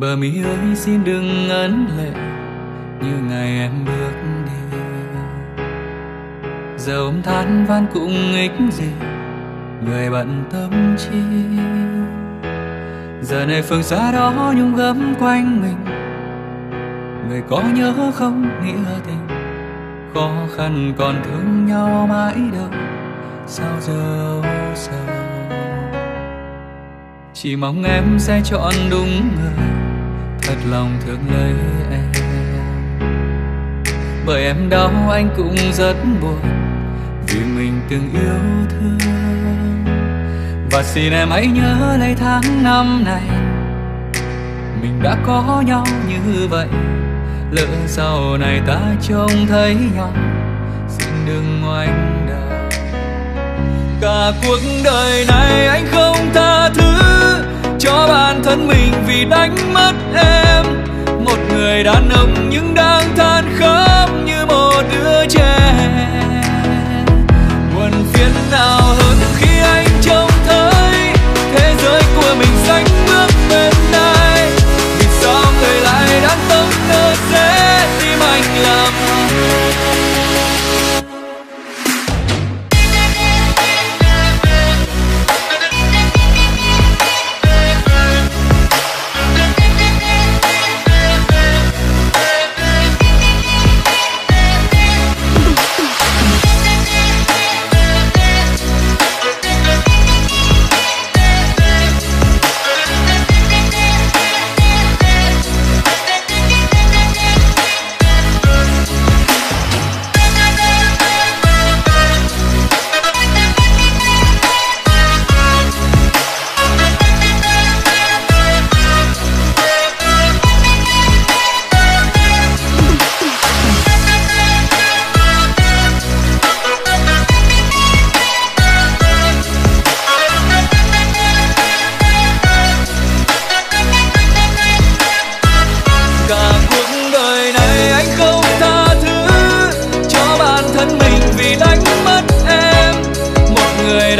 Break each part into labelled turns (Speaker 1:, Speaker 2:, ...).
Speaker 1: bờ mi ơi, xin đừng ngấn lệ, như ngày em bước đi. Giờ ôm than van cũng ích gì, người bận tâm chi? Giờ này phương xa đó nhung gấm quanh mình, người có nhớ không nghĩa tình? Khó khăn còn thương nhau mãi đâu, sao giờ sao? Chỉ mong em sẽ chọn đúng người thật lòng thương lấy em. Bởi em đau anh cũng rất buồn vì mình từng yêu thương. Và xin em hãy nhớ lấy tháng năm này, mình đã có nhau như vậy. Lỡ sau này ta trông thấy nhau, xin đừng ngoảnh đầu cả cuộc đời này anh không tha thứ cho bản thân mình vì đánh mất em người đàn ông nhưng đang than khóc như một đứa trẻ. Buồn phiền nào hơn khi anh trông thấy thế giới của mình xanh bước bên này vì sao người lại đang tâm nơi sẽ tim anh làm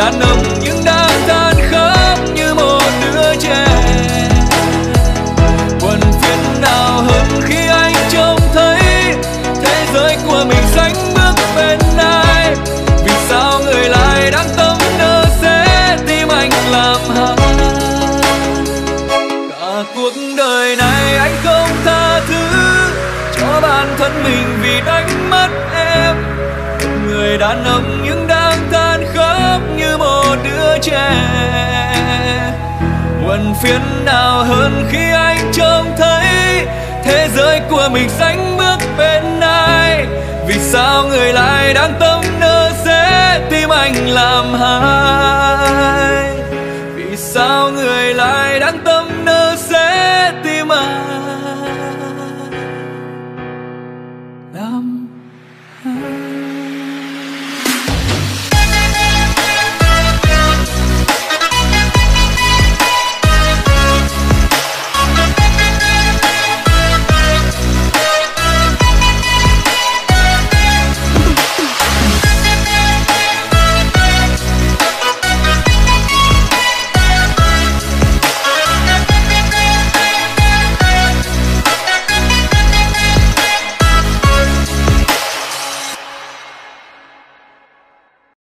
Speaker 1: một người đàn ông nhưng đã tan khóc như một đứa trẻ. Quần phiền nào hơn khi anh trông thấy thế giới của mình sánh bước bên ai? Vì sao người lại đang tâm nơ sẽ tim anh làm hại? Cả cuộc đời này anh không tha thứ cho bản thân mình vì đánh mất em. Người đàn ông che. Đứa phiền nào hơn khi anh trông thấy thế giới của mình sánh bước bên ai. Vì sao người lại đang tâm nơ sẽ tim anh làm hại?